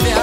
Yeah.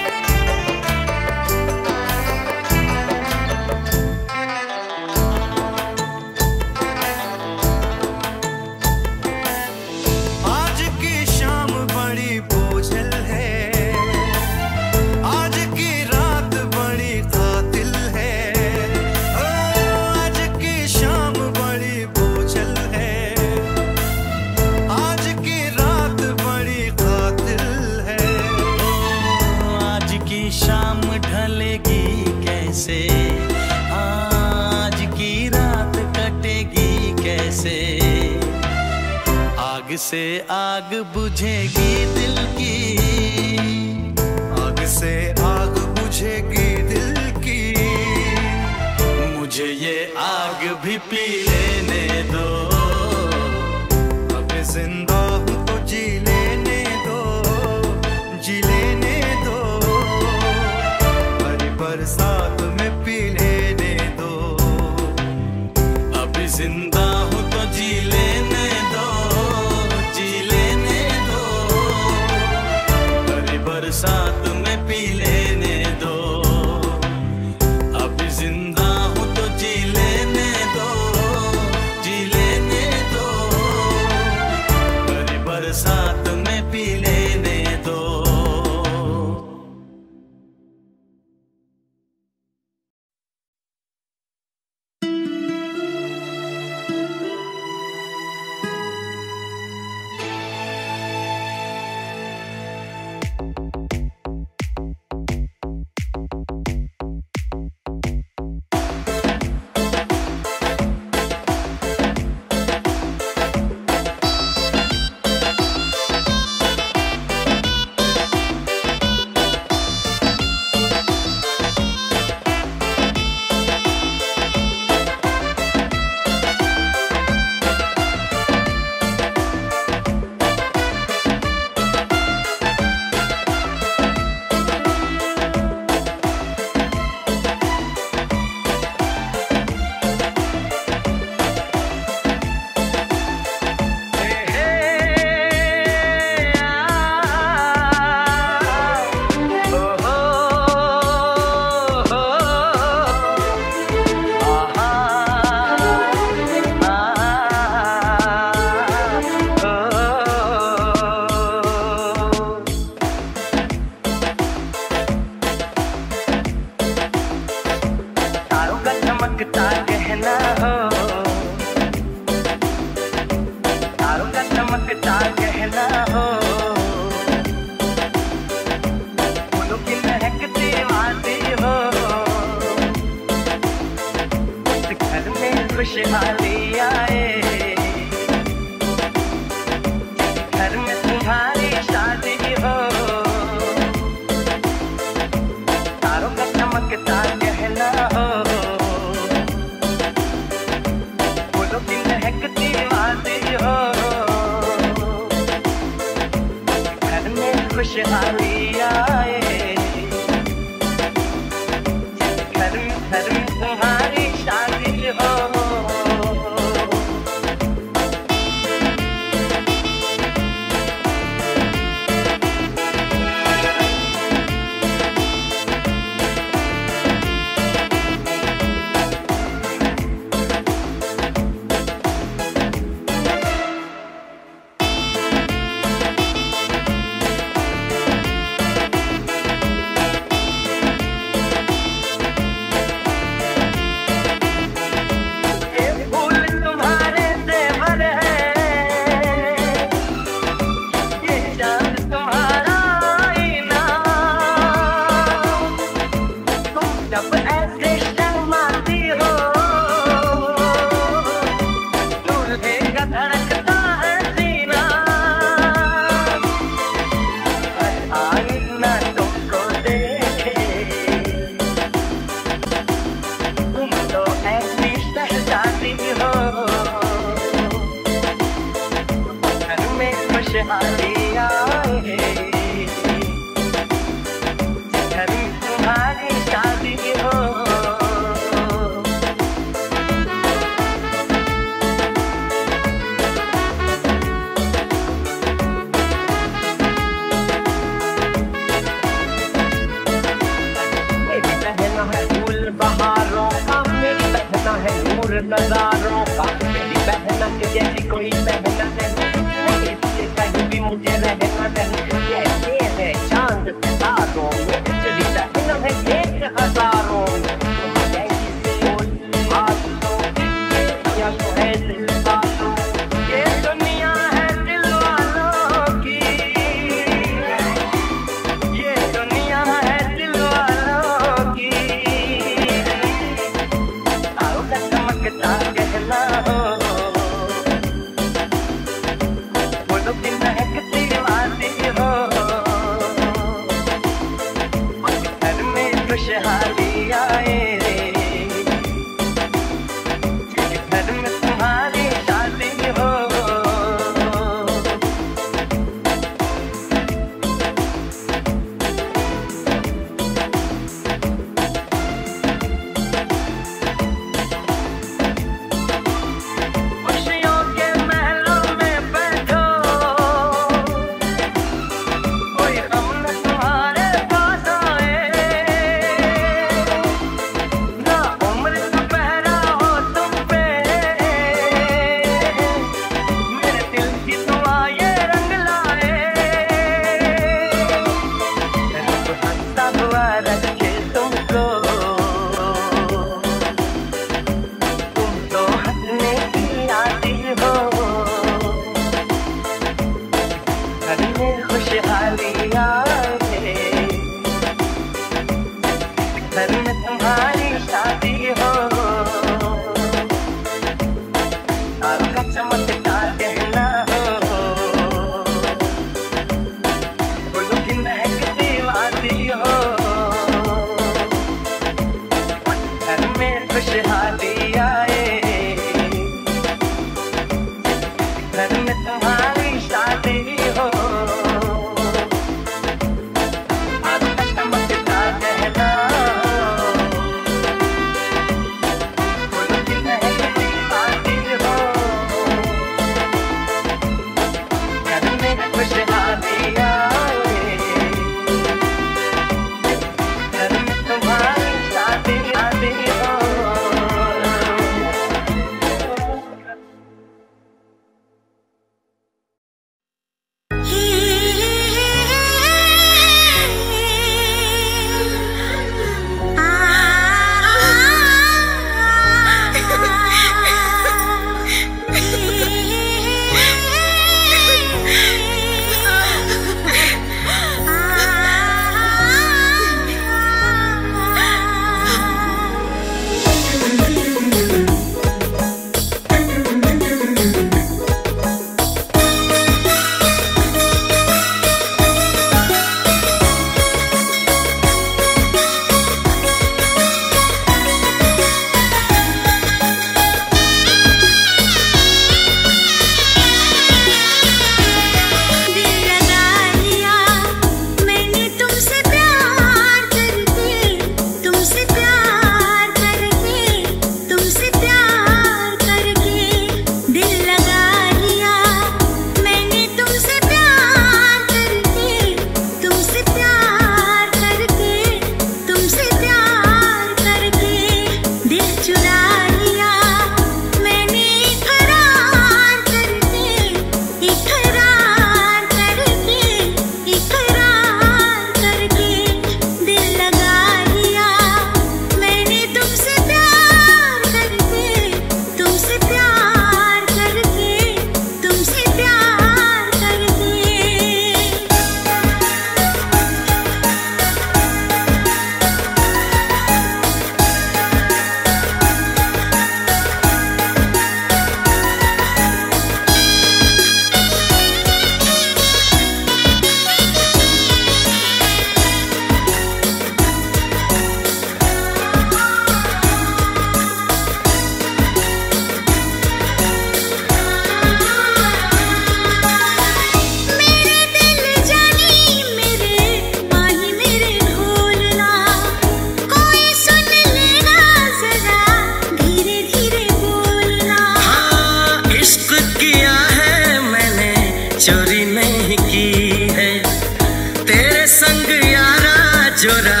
চোরা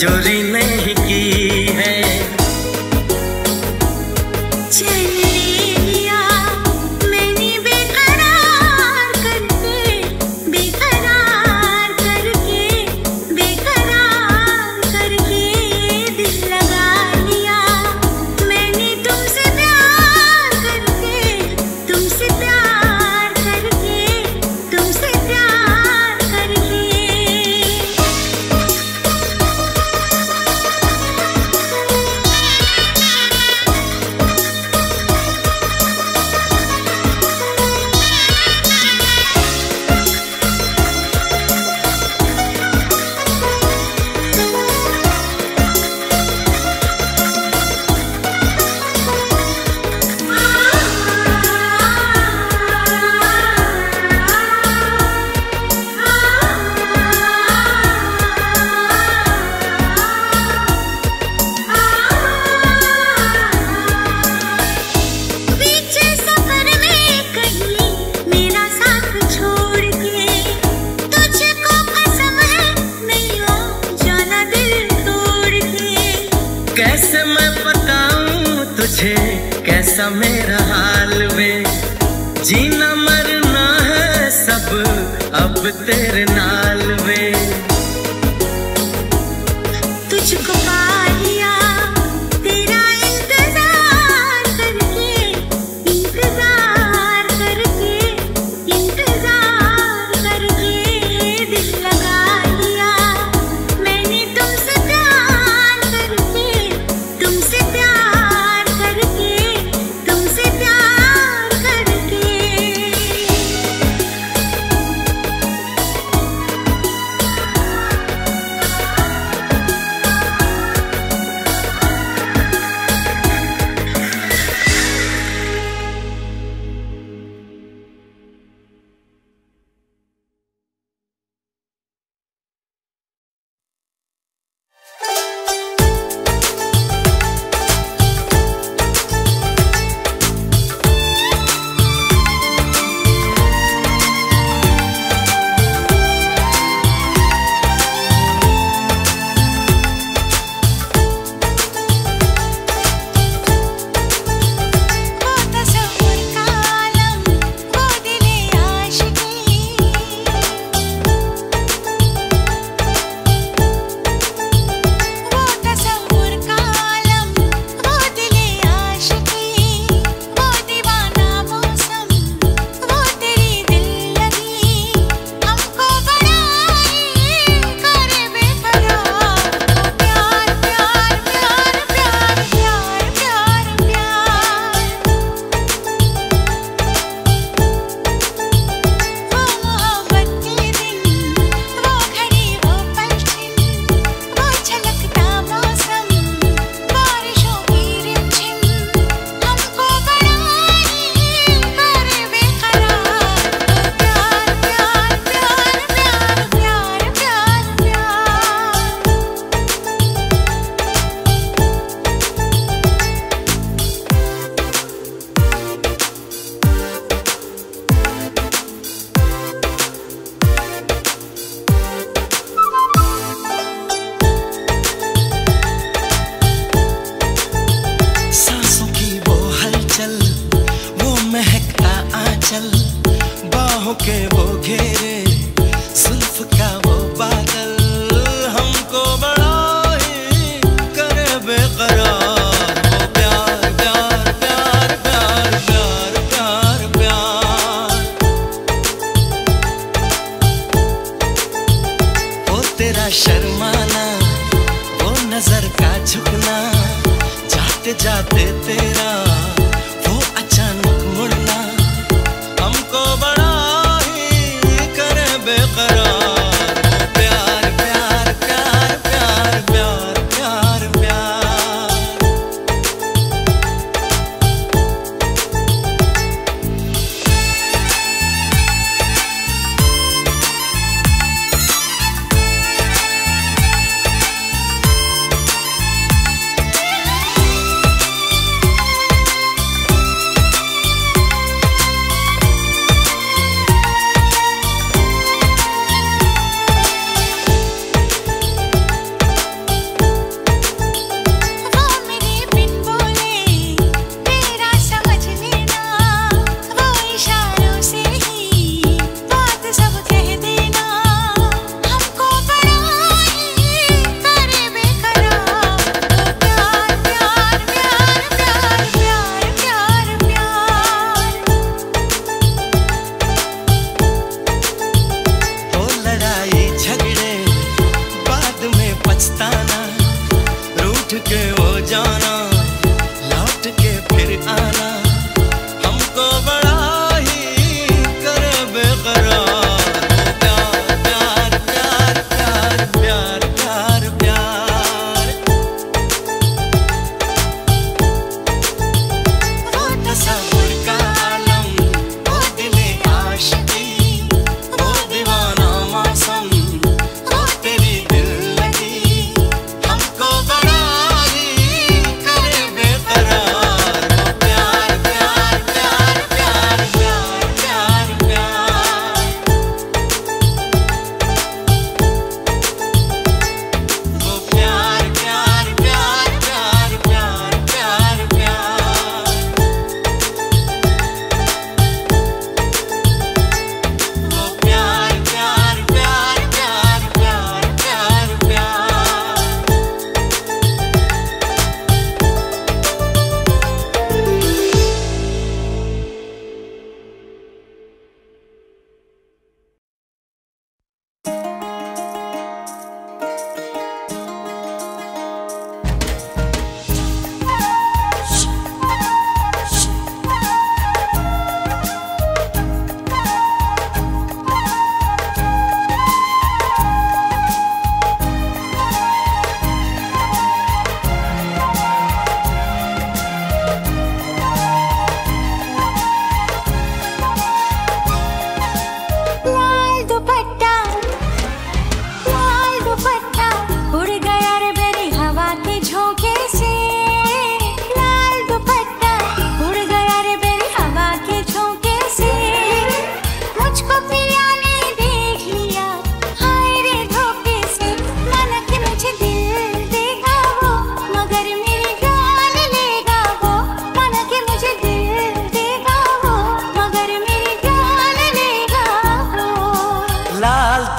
চোরি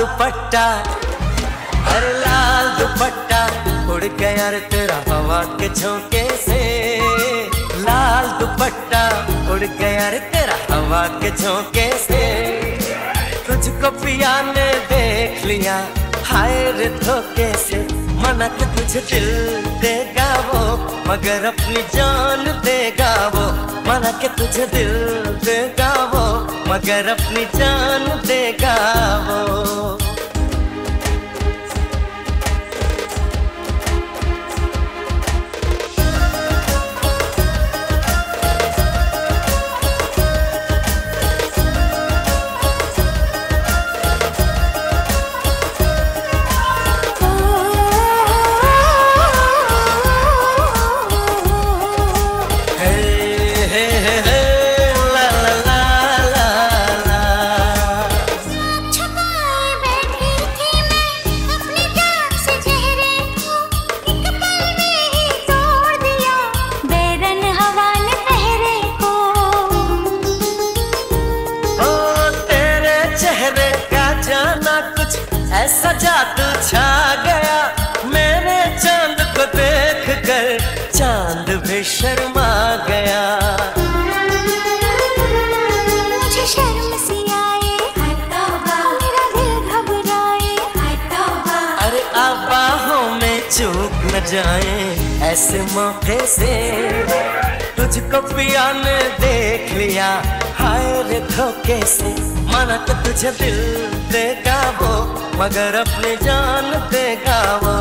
दुपट्टा अरे लाल दुपट्टा उड़ गया रे तेरा हवा के झोंके से। लाल दुपट्टा उड़ गया रे तेरा हवा के झोंके से। तुझको पिया ने देख लिया, हाय रे धोखे से। मना के तुझे दिल देगा वो, मगर अपनी जान देगा वो। मना के तुझे दिल देगा वो, मगर अपनी जान देगा वो। जाए ऐसे मौके से। तुझको पिया ने देख लिया, हाय रे धोखे से। माना तो तुझे दिल देगा वो, मगर अपने जान देगा वो।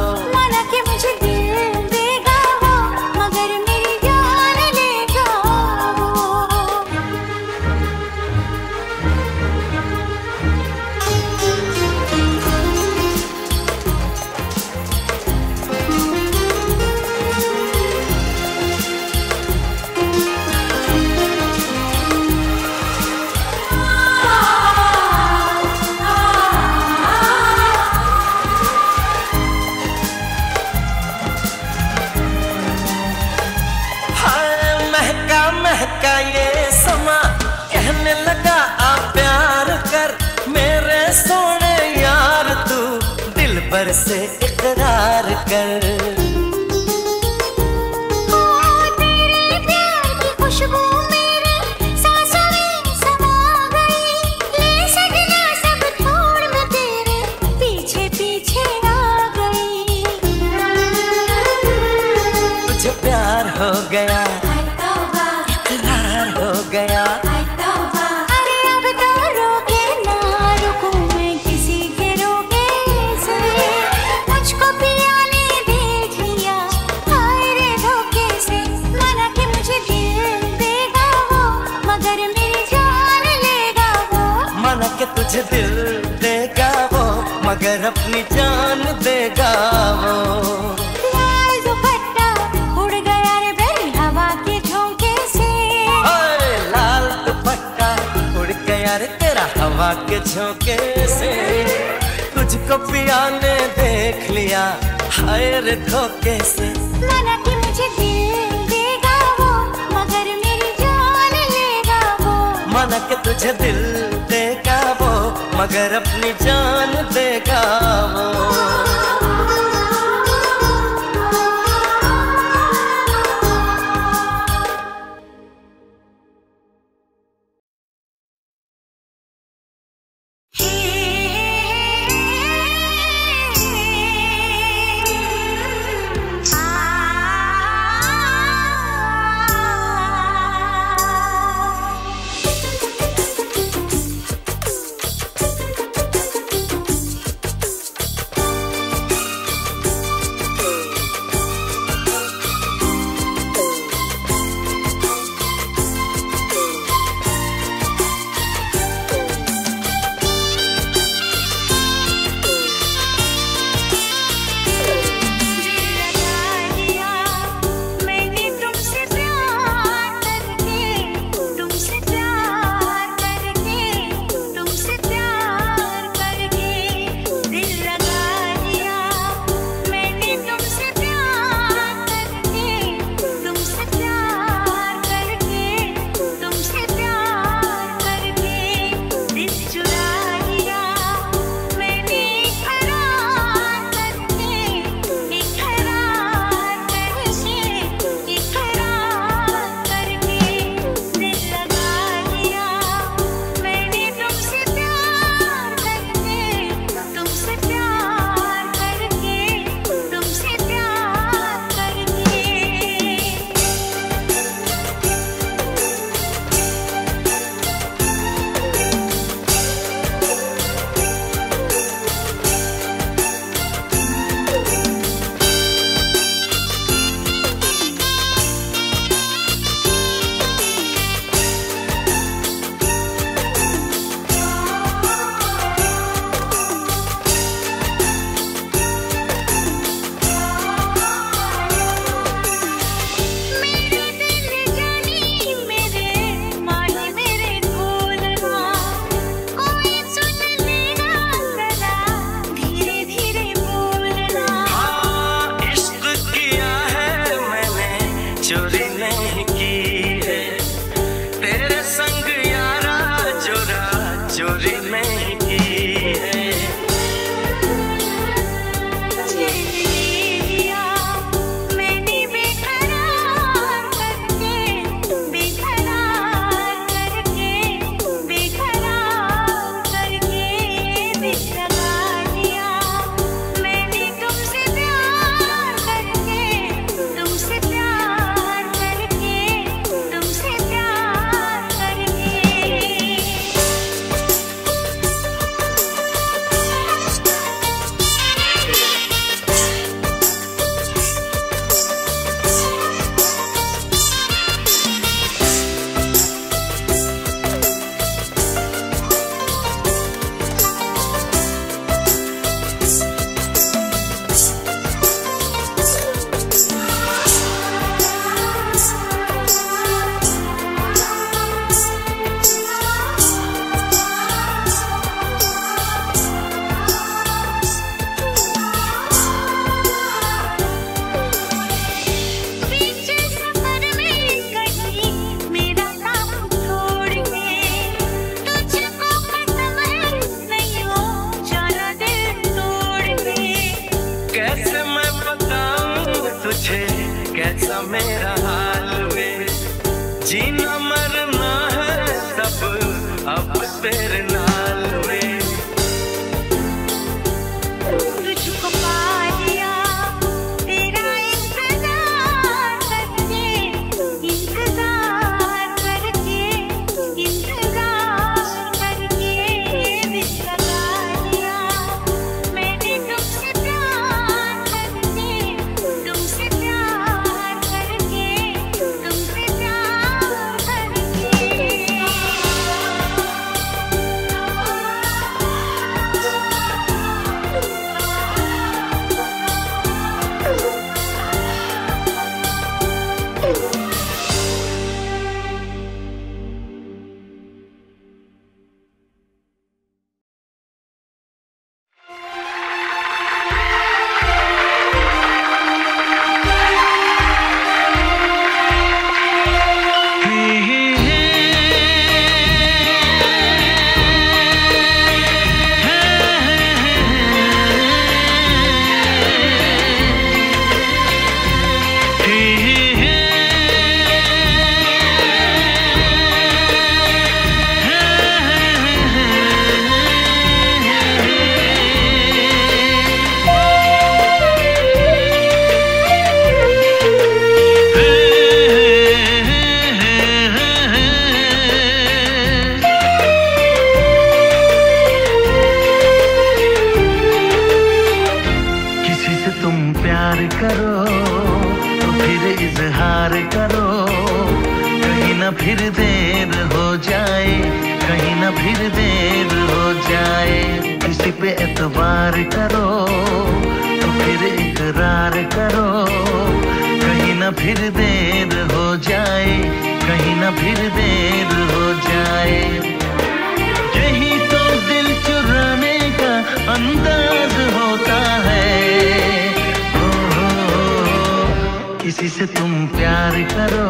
किसी से तुम प्यार करो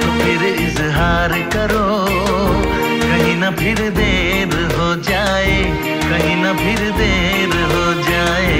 तो फिर इजहार करो। कहीं ना फिर देर हो जाए, कहीं ना फिर देर हो जाए।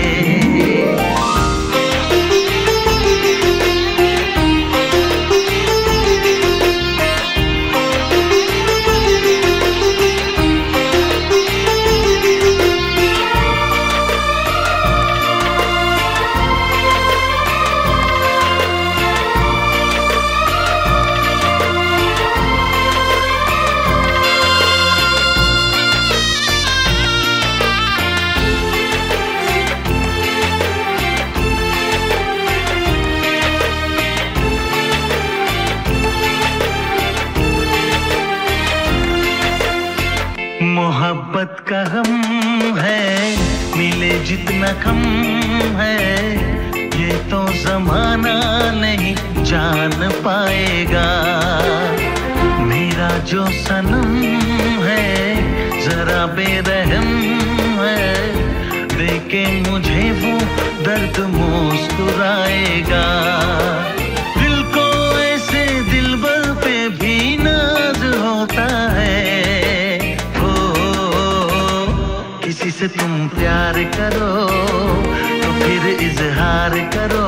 जितना कम है, ये तो जमाना नहीं जान पाएगा। मेरा जो सनम है, जरा बेरहम है, देखे मुझे वो दर्द मुस्कुराएगा। दिल को ऐसे दिल पे भी नाज होता है से तुम प्यार करो तो फिर इजहार करो।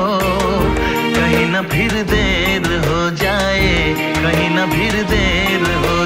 कहीं ना फिर देर हो जाए, कहीं ना फिर देर हो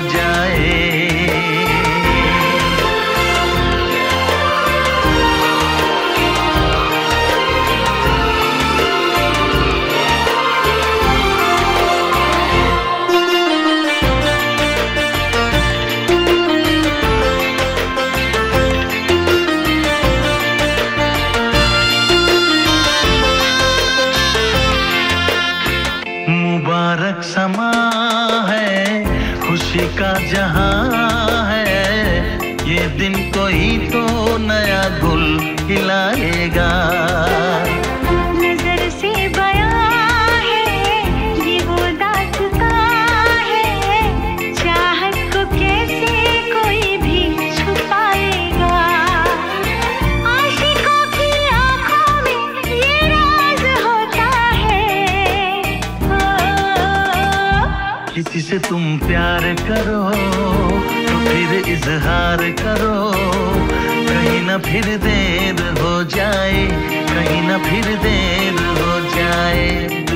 तुम प्यार करो तो फिर इजहार करो। कहीं ना फिर देर हो जाए, कहीं ना फिर देर हो जाए।